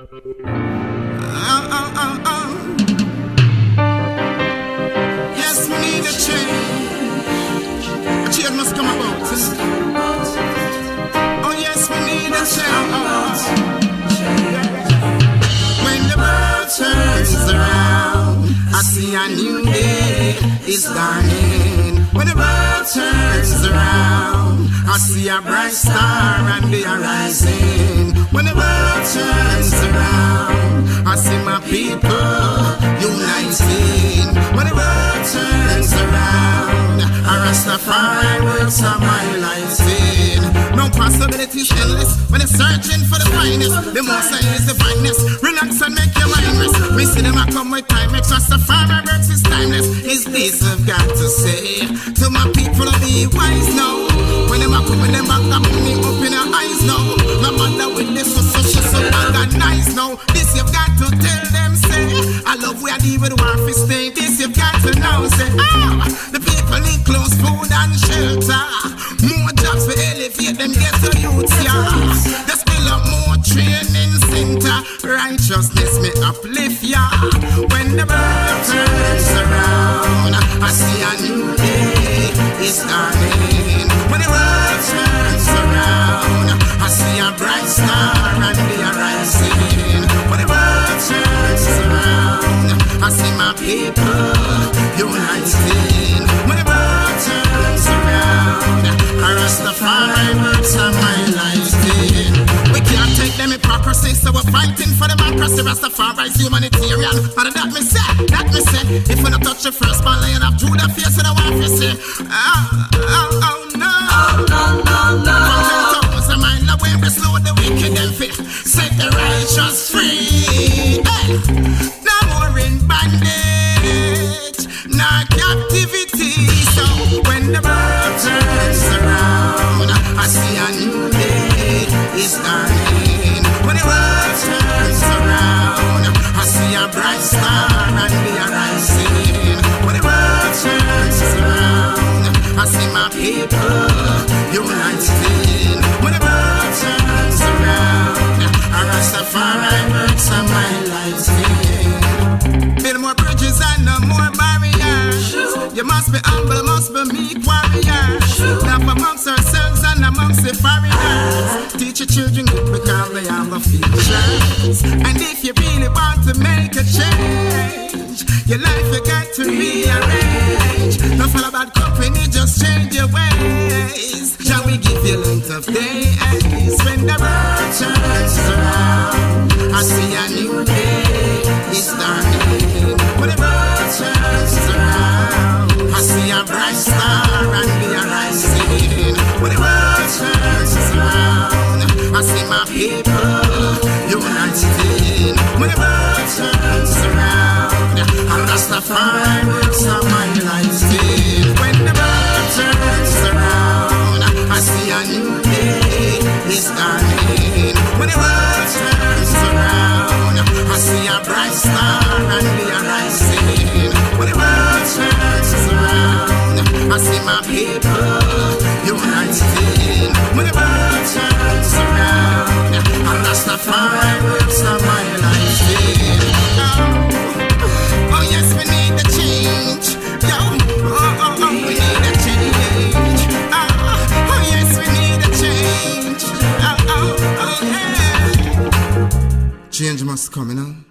Oh, oh, oh, oh. Yes, we need a change. A change must come about. Oh, yes, we need a change. When the world turns around, I see a new day is dawning. When the I see a bright star and they are rising. When the world turns around, I see my people uniting. When the world turns around, I Rastafari works on my life in. No possibilities endless when it's searching for the finest. The most I is the finest. Relax and make your mind rest. We see them I come with time. It's Rastafari works is timeless. Is this I've got to say to my people? Be wise now. Love I deal with war for stay. This you've got to know say. Ah, the people need clothes, food and shelter. More jobs for elevate them get to youth, yeah. Just build up more training center. Righteousness may uplift ya. When the world turns around, I see a new day is dawning. People uniting. When the world turns around, I Rastafari works on my life in. We can't take them hypocrisy, so we're fighting for democracy. Rastafari is humanitarian, and that me say, that me say. If we not touch the first man, laying up through the face, and I want to say, oh, oh, oh no. Oh, no, no, no. From ten thousand miles away, we slow the wicked and. Set no captivity. So when the world turns around, I see a new day is dawning. When the world turns around, I see a bright star. When the world turns around, I see my people uniting. Humble, must be meek warriors. Love amongst ourselves and amongst the foreigners. Teach your children good because they are the futures. And if you really want to make a change, your life you got to rearrange. Don't follow bad company, just change your ways. Shall we give you length of days when the Life. When the world turns around, I see a new day is. When the world turns around, I see a bright and. When the world turns around, I see my people change. Must come, you know.